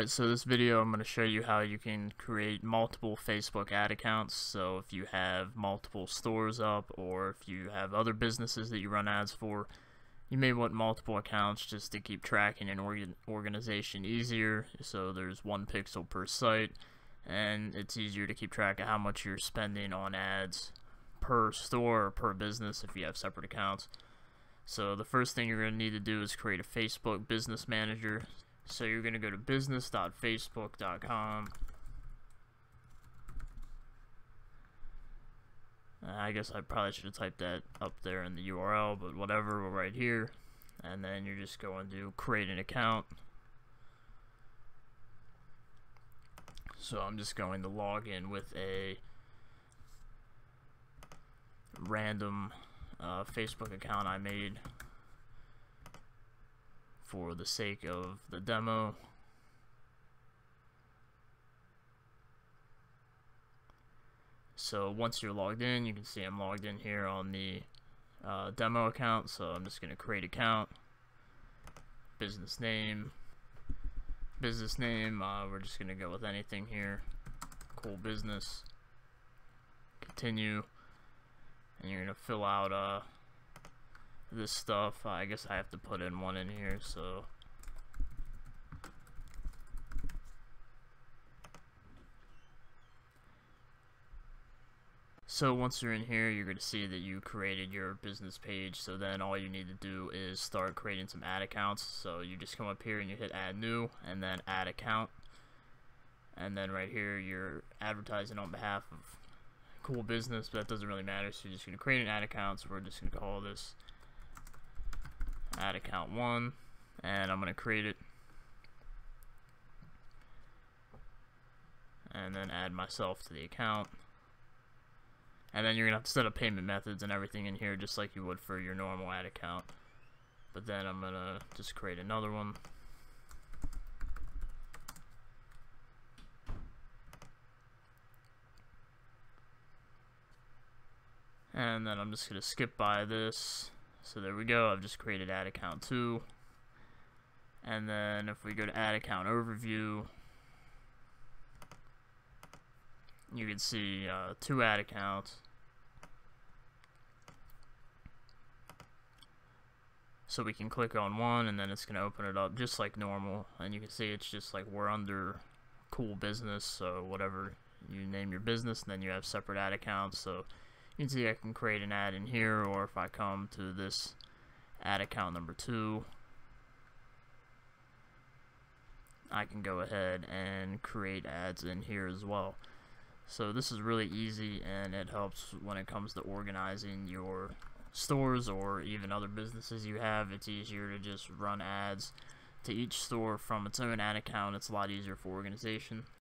Alright, so this video I'm going to show you how you can create multiple Facebook ad accounts. So if you have multiple stores up or if you have other businesses that you run ads for, you may want multiple accounts just to keep tracking and organ organization easier. So there's one pixel per site and it's easier to keep track of how much you're spending on ads per store or per business if you have separate accounts. So the first thing you're going to need to do is create a Facebook business manager. So you're going to go to business.facebook.com. I guess I probably should have typed that up there in the URL, but whatever, we're right here. And then you're just going to create an account. So I'm just going to log in with a random uh, Facebook account I made for the sake of the demo. So once you're logged in, you can see I'm logged in here on the uh, demo account. So I'm just going to create account, business name, business name. Uh, we're just going to go with anything here. Cool business. Continue, and you're going to fill out uh, this stuff. I guess I have to put in one in here, so. So once you're in here, you're going to see that you created your business page. So then all you need to do is start creating some ad accounts. So you just come up here and you hit add new and then add account. And then right here, you're advertising on behalf of cool business, but that doesn't really matter. So you're just going to create an ad account. So we're just going to call this ad account one and I'm going to create it. And then add myself to the account. And then you're gonna have to set up payment methods and everything in here just like you would for your normal ad account. But then I'm gonna just create another one. And then I'm just gonna skip by this so there we go, I've just created ad account 2. And then if we go to ad account overview, you can see uh, two ad accounts. So we can click on one and then it's going to open it up just like normal. And you can see it's just like we're under cool business. So whatever you name your business, and then you have separate ad accounts. So you can see I can create an ad in here or if I come to this ad account number two I can go ahead and create ads in here as well. So this is really easy and it helps when it comes to organizing your stores or even other businesses you have. It's easier to just run ads to each store from its own ad account. It's a lot easier for organization